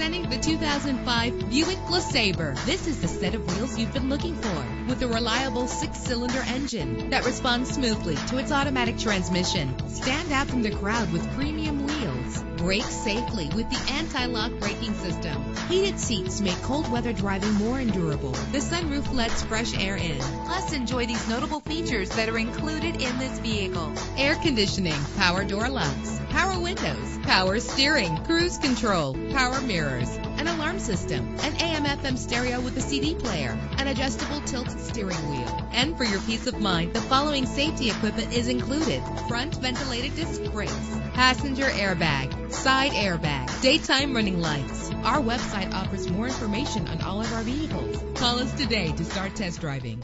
the 2005 Buick LeSabre. This is the set of wheels you've been looking for with a reliable six-cylinder engine that responds smoothly to its automatic transmission. Stand out from the crowd with premium wheels. Brake safely with the anti-lock braking system. Heated seats make cold weather driving more endurable. The sunroof lets fresh air in. Plus, enjoy these notable features that are included in this vehicle. Air conditioning, power door locks, power windows, power steering, cruise control, power mirrors, an alarm system, an AM FM stereo with a CD player, an adjustable tilt steering wheel. And for your peace of mind, the following safety equipment is included. Front ventilated disc brakes, passenger airbag, side airbag, daytime running lights. Our website offers more information on all of our vehicles. Call us today to start test driving.